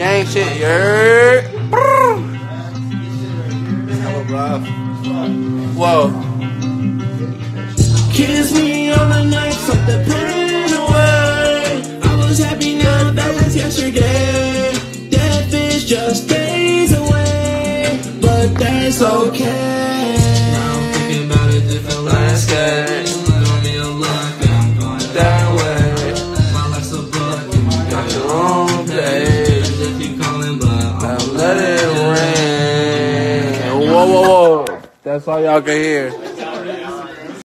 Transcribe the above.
Gang shit, heard? Whoa. Kiss me on the night, fuck the pain away. I was happy now, that was yesterday. Death is just days away, but that's okay. That's all y'all can hear.